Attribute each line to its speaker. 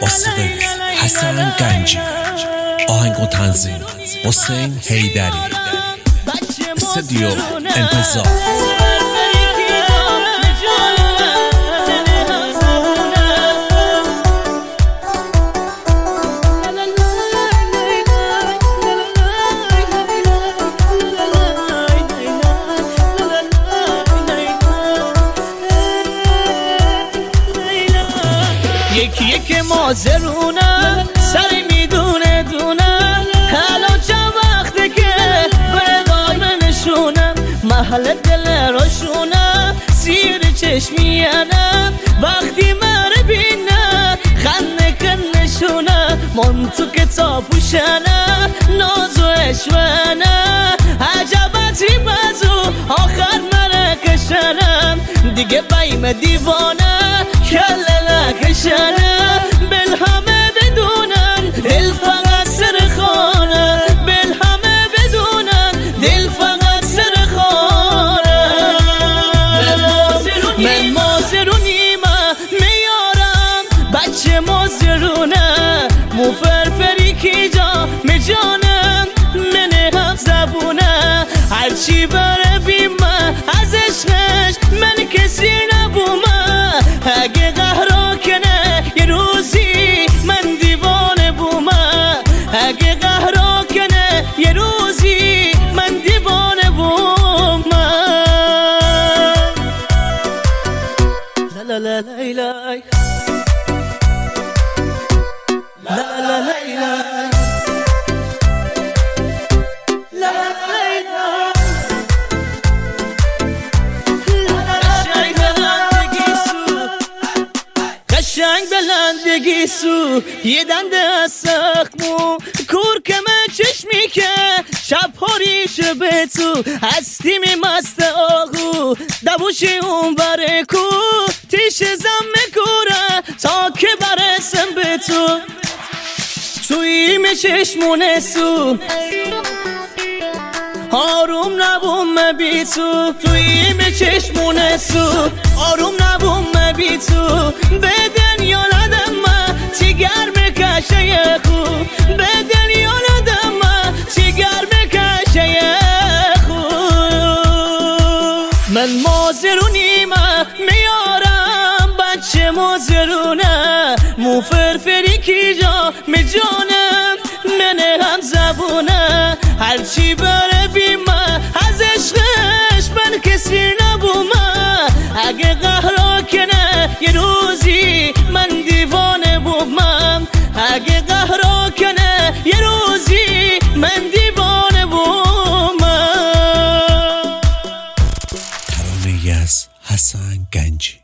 Speaker 1: با صدای حسن گنجی. آهنگ و تنظیم حسین هیدری استودیو انتظار.
Speaker 2: یکی که مازرونه سری می‌دونه دونه. حالا چه وقته که بره دایمه نشونم محل دل راشونه. سیر چشمیانم وقتی مره بینه خنده کن نشونه. من تو کتاب پوشنه ناز و اشوانم عجبتی بزو آخر مره کشنم دیگه بایم دیوانه. کله نکشنه بل همه بدونن دل فقط سر خانه. بدونن دل فقط سر خانه. من مازرونیمه میارم بچه مازرونه مو فرفری کی جا میجانم من هم زبونه. هرچی بره بیمه از عشقش یه روزی من دیوانه بوم من لا لا لا لا لا قشنگ بلندگی سو یه دنده از سخمو کور که چشمی که شب هاریش به تو هستی می مست آغو دوشی اون بره کو تیش زم میکوره تا که برسم به تو. توی می چشمونه سو آروم نبوم بی تو. توی می چشمونه سو آروم نبوم بی تو. به دنیا ندم چی گرم کشه خوب من مازرونیم میارم. بچه مازرونه. مو فرفری کی جا می جانم من هم زبونه. هرچی بره بیمه از عشقش من کسی نبومه. اگه قهرا کنه یه روزی من دیوانه بومم. اگه قهرا کنه یه روزی
Speaker 1: Genji.